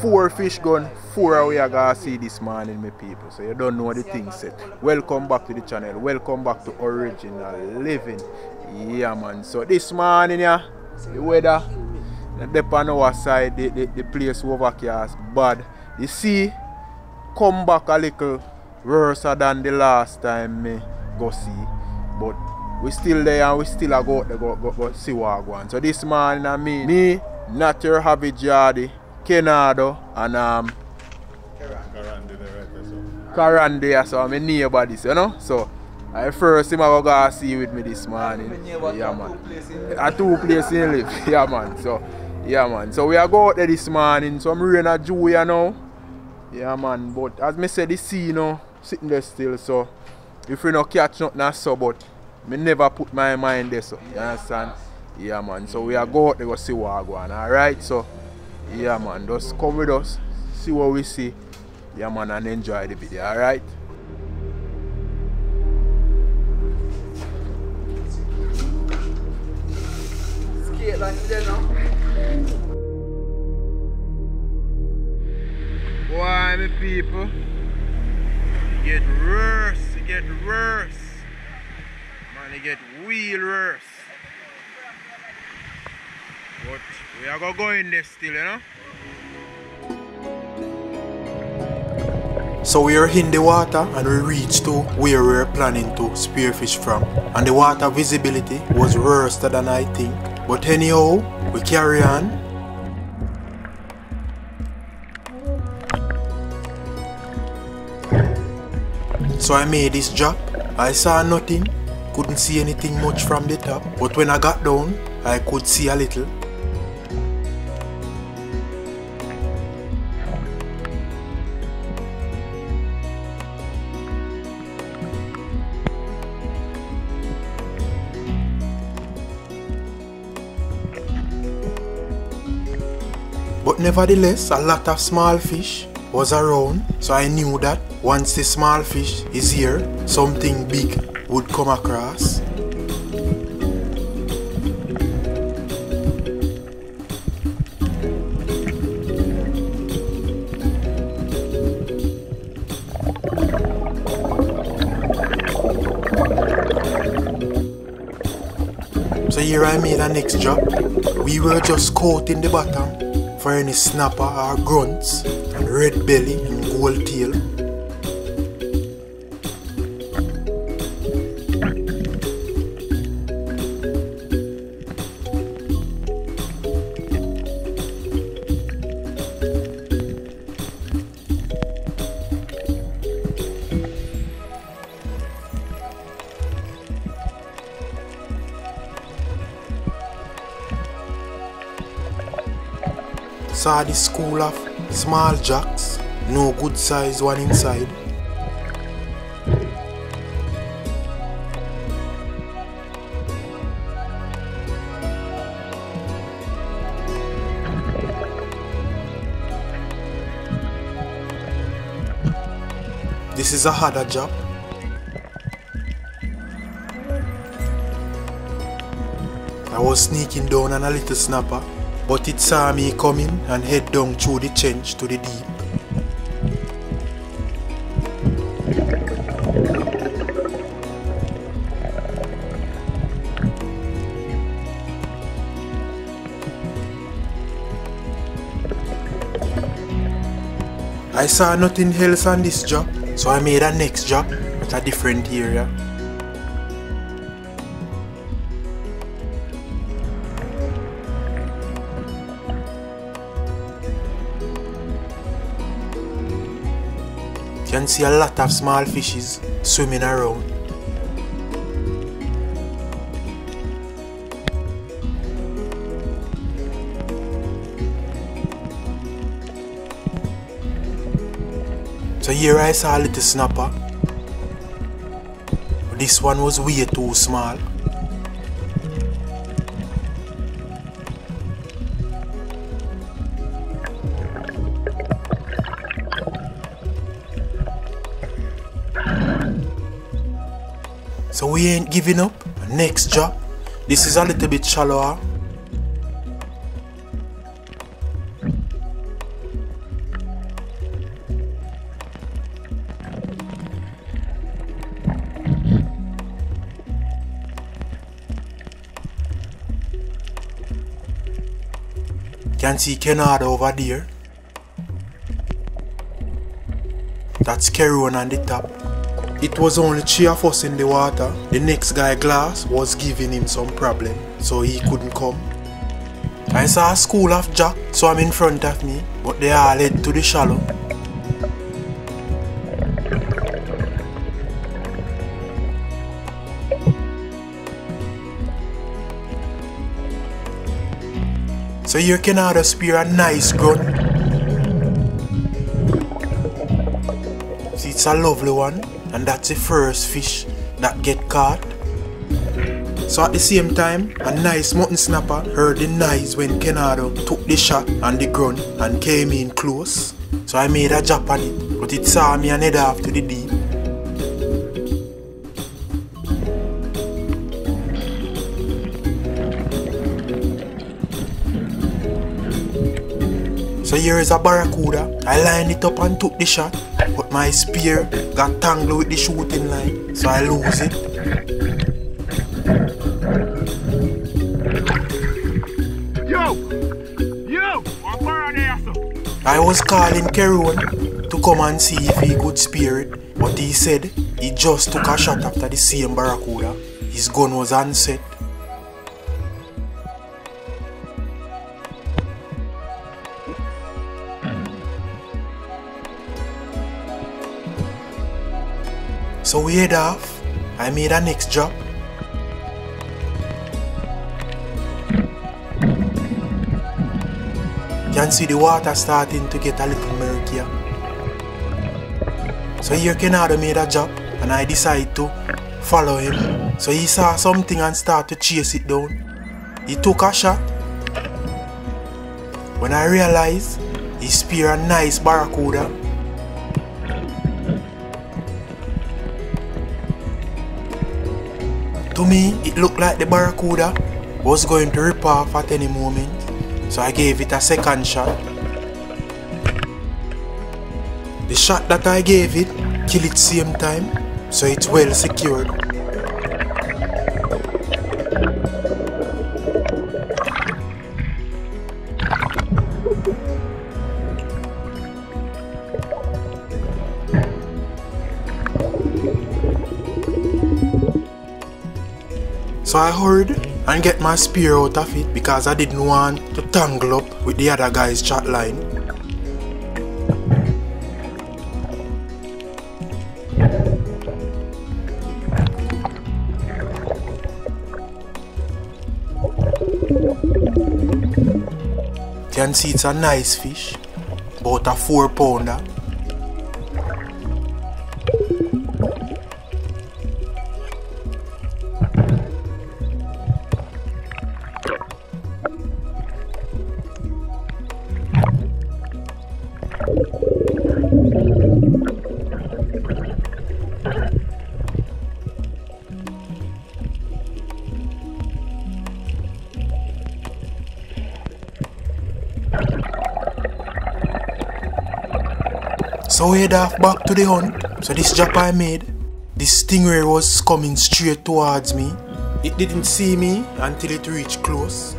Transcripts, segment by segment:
four fish gun, four away I gotta see this morning, my people. So you don't know the thing set. Welcome back to the channel. Welcome back to Original Living. Yeah, man. So this morning, yeah, the weather, the on our side, the, the, the place overcast, bad. You see, come back a little worse than the last time me go see. But we still there and we still a go, go, go, go see what go on. So this morning, I mean, me, not your Javi Jardy, Kenado, and um, Karande, so I'm a neighbor this, you know. So I first him I go see with me this morning. Yeah man. At two places in live. Yeah man. So yeah man. So we are go out there this morning. So I'm rain a Jew you know. Yeah man. But as me said the sea you know, sitting there still so if we not catch nothing so but me never put my mind there so you understand? Yeah man. So we are go out there go see what I go on. Alright so yeah man just come with us see what we see. Yeah man and enjoy the video alright Skate like there now. why my people? It get worse it get worse. Man it get real worse but we are gonna go in there still you know So we are in the water and we reached to where we were planning to spearfish from. And the water visibility was worse than I think. But anyhow, we carry on. So I made this drop. I saw nothing, couldn't see anything much from the top. But when I got down, I could see a little. Nevertheless, a lot of small fish was around, so I knew that once the small fish is here, something big would come across. So here I made a next drop. We were just caught in the bottom for any snapper or grunts and red belly and gold tail. Saw the school of small jacks, no good size one inside. This is a harder job. I was sneaking down on a little snapper, but it saw me coming and head down through the trench to the deep. I saw nothing else on this job, so I made a next job at a different area. See a lot of small fishes swimming around. So here I saw a little snapper. This one was way too small. we ain't giving up. Next job. This is a little bit shallower. Can see Kennard over there. That's one on the top. It was only three of us in the water. The next guy, Glass, was giving him some problem, so he couldn't come. I saw a school of Jack swam in front of me, but they all led to the shallow. So you can order spear a nice gun. See, it's a lovely one, and that's the first fish that get caught. So at the same time, a nice mutton snapper heard the noise when Kenado took the shot and the gun and came in close. So I made a jump on it, but it saw me and head off to the deep. So here is a barracuda. I lined it up and took the shot, but my spear got tangled with the shooting line, so I lose it. Yo! Yo! What fire there, sir? I was calling Keron to come and see if he could spear it, but he said he just took a shot after the same barracuda. His gun was unset. So we head off. I made a next job. can see the water starting to get a little murkier. So here Kenado made a job and I decided to follow him. So he saw something and started to chase it down. He took a shot. When I realized he speared a nice barracuda. To me, it looked like the barracuda was going to rip off at any moment. So I gave it a second shot. The shot that I gave it killed it same time, so it's well secured. So I hurried and get my spear out of it because I didn't want to tangle up with the other guy's chat line. Can see it's a nice fish, about a four pounder. So head off back to the hunt. So this jump I made, this stingray was coming straight towards me. It didn't see me until it reached close.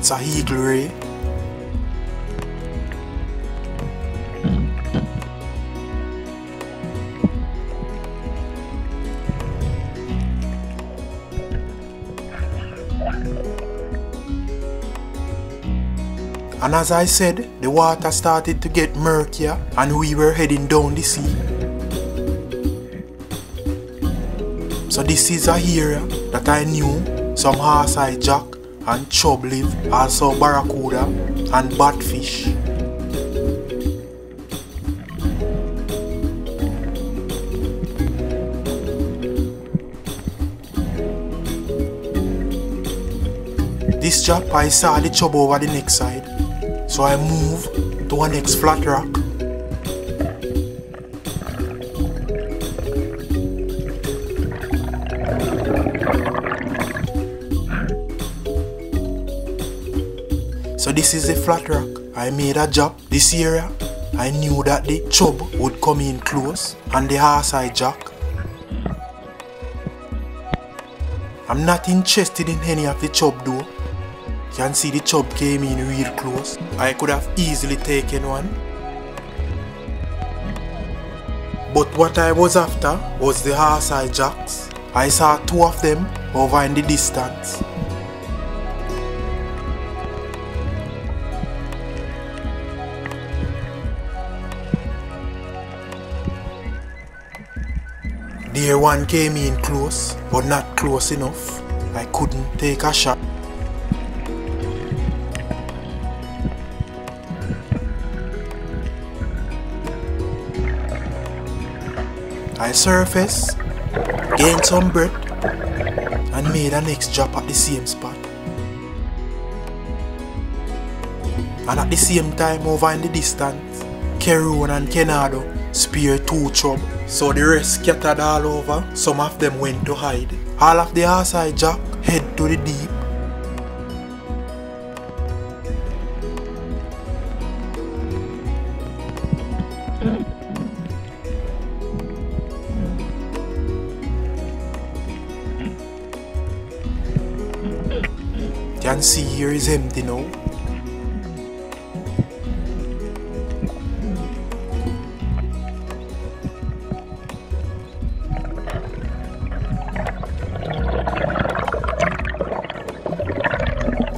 It's a eagle ray. And as I said, the water started to get murkier and we were heading down the sea. So this is a area that I knew some horse-eye jack and chub live, also barracuda and batfish. This drop I saw the chub over the next side. So I move to a next flat rock. So this is the flat rock. I made a job this area. I knew that the chub would come in close and the horse-eye jack. I'm not interested in any of the chub though. Can see the chub came in real close. I could have easily taken one. But what I was after was the horse-eye jacks. I saw two of them over in the distance. There one came in close, but not close enough. I couldn't take a shot. I surfaced, gained some breath, and made a next drop at the same spot. And at the same time, over in the distance, Keroon and Kenado spear two chub. So the rest scattered all over. Some of them went to hide. All of the horse-eye jack head to the deep. Can see here is empty now.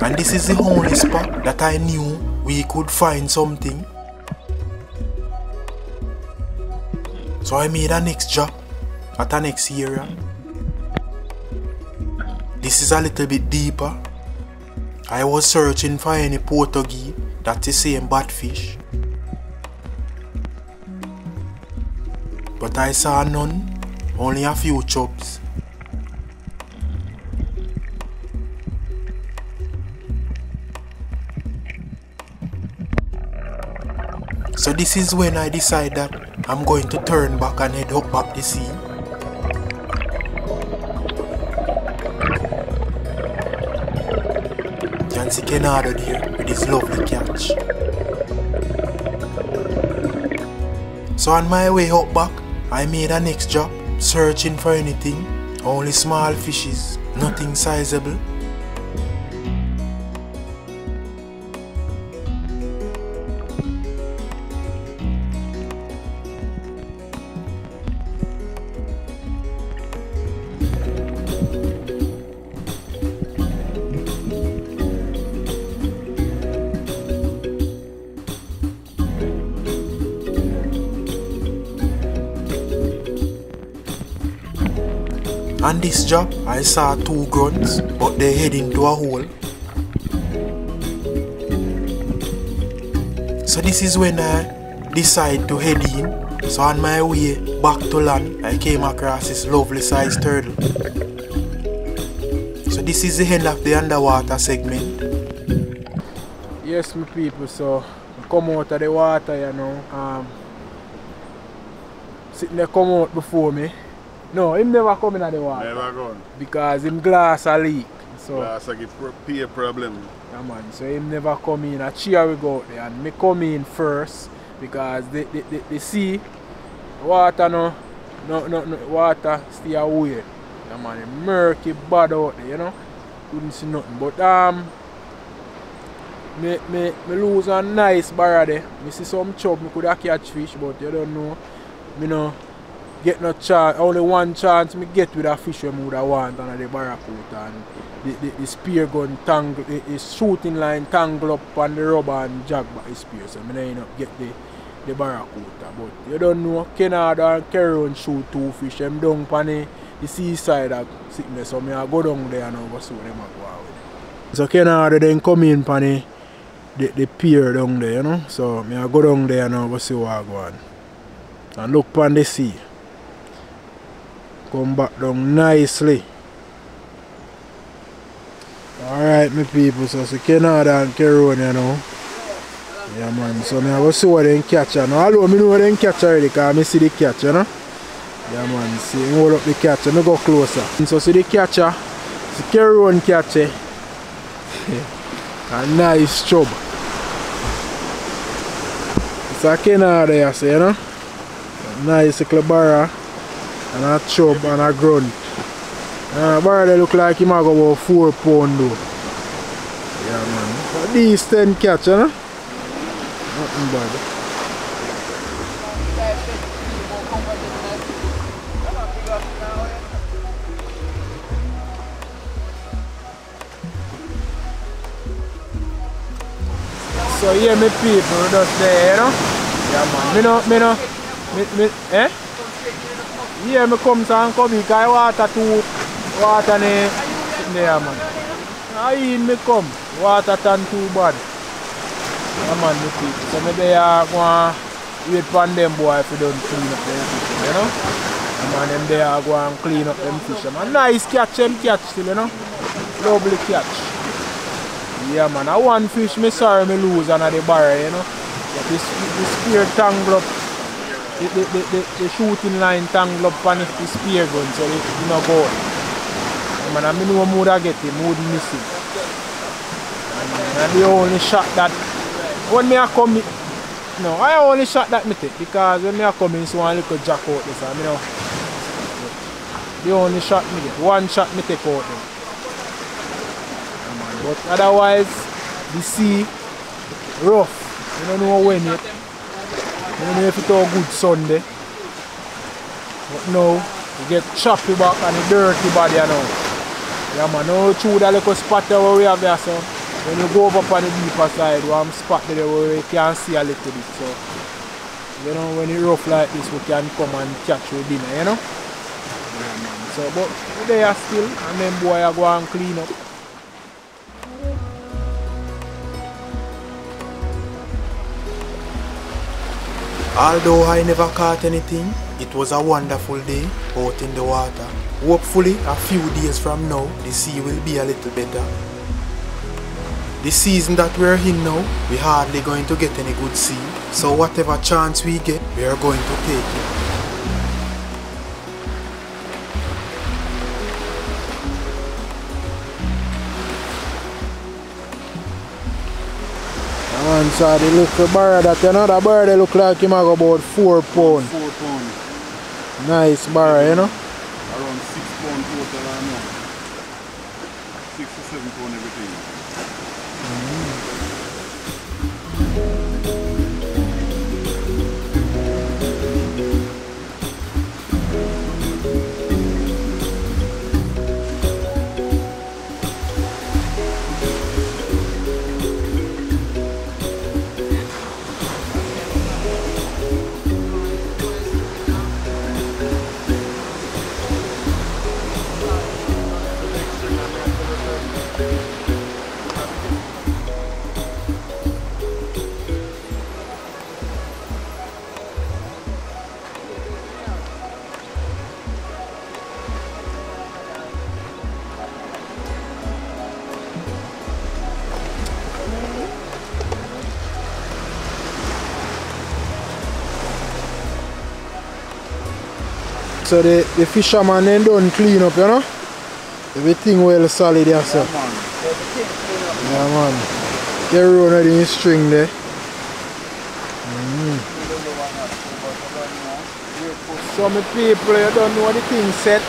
And this is the only spot that I knew we could find something. So I made a next drop at an next area. This is a little bit deeper. I was searching for any Portuguese that's the same batfish. But I saw none, only a few chubs. So this is when I decide that I'm going to turn back and head up back the sea. Can see Kenado here with his lovely catch. So on my way up back, I made a next drop, searching for anything. Only small fishes, nothing sizable. On this job, I saw two grunts, but they head into a hole. So this is when I decide to head in. So on my way back to land, I came across this lovely sized turtle. So this is the end of the underwater segment. Yes, my people, so I come out of the water, you know. Um, sitting there come out before me. No, him never come in the water Never gone. because him glass a leak. So Glass I give pay problem. yeah, man, so him never come in. A cheer we go out there and me come in first because the the, the, the sea water no no no, no water stay away. Yeah, man, it murky bad out there, you know. Couldn't see nothing. But um me, me, me lose a nice barra there. Me see some chub, me could have catch fish, but you don't know. Me no get no chance, only one chance me get with a fish when would have want under the barracuda and the, the, the spear gun tangle, the, the shooting line tangle up on the rubber and jog back the spear so me end up get the, the barracuda. But you don't know, Kenada and Keron shoot two fish, them down on the, the seaside at there, so me I go down there and over see what them go out. So Kenada then come in on the, the, the pier down there, you know. So me I go down there and over see what I go on. And look on the sea. Come back down nicely. Alright my people, so see Kenada and Keron, you know. Yeah man, so I go see what them catch you know. Although me know them catch already because I see the catch, you know. Yeah man, see hold up the catcher, me go closer. So see the catcher, ah. see Keron catch it. Eh. A nice chub. So Kenard there, so, you know. Nice little barra. And a chub and a grunt. Uh, barra they look like might go about 4 pound though. Yeah man. But these 10 catch, you know. Nothing bad. So yeah, me people just there, you know. Yeah man. Me no, me no, me, me, eh? Yeah, me come and come because water too, water ne, there man. I me come, water turn too bad. Yeah man, me people. So me there go and wait for them boy if they don't clean up them fish, you know? Yeah man, them there go and clean up them fish. Man, nice catch them catch still, you know? Lovely catch. Yeah man, I one fish me sorry me lose the barrel, you know? But this the spear tangle up the, the, the, the, shooting line tangle up on the spear gun so it you know go. Yeah, man, I mean no more get him, would miss him. And the only shot that when me I come no, I only shot that me take because when me I come in so one little jack out this, I mean, the only shot me get, one shot me take out them. But otherwise, the sea rough. You don't know when yet. Know if it's a good Sunday. But now, you get choppy back and the dirty body you know. Yeah man, now through that little spot there where we have there so when you go up on the deeper side, we have spot there where you can see a little bit. So you know when it's rough like this we can come and catch with dinner, you know? Yeah man. So but they are still and then boy I go and clean up. Although I never caught anything, it was a wonderful day out in the water. Hopefully, a few days from now, the sea will be a little better. The season that we're in now, we hardly going to get any good sea. So whatever chance we get, we are going to take it. So the little bird that the bird they look like him about 4 pound. Four pound. Nice bird, you know. So the, the fisherman then done clean up, you know. Everything well solid so. Man, Yeah man. Get around with the string there. Mm-hmm. So my people, you don't know the thing set.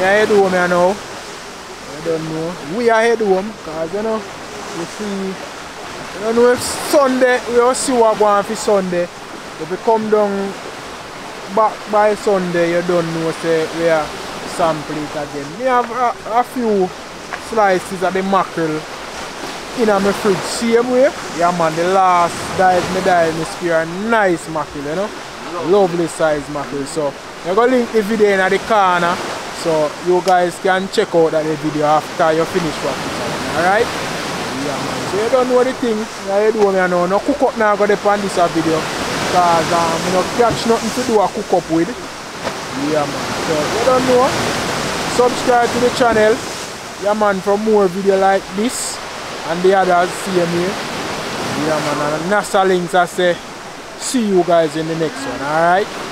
Yeah, head home here now. You don't know. We are head home, cause you know, you see, you don't know if Sunday, we all see what going for Sunday. If we come down back by Sunday, you don't know say we are sample it again. We have a, a few slices of the mackerel in my fridge. Same way. Yeah man, the last diet me diet me spear nice mackerel, you know. Lovely size mackerel. So I'm gonna link the video in the corner so you guys can check out that video after you finish practicing. Alright? Yeah man. So you don't know the thing. You do me know. No cook up now go depend this video. Cause um, you know catch nothing to do a cook up with. Yeah man. So you don't know. Subscribe to the channel. Yeah man for more video like this and the others same here. Yeah man and Nasalinks I say see you guys in the next one. Alright?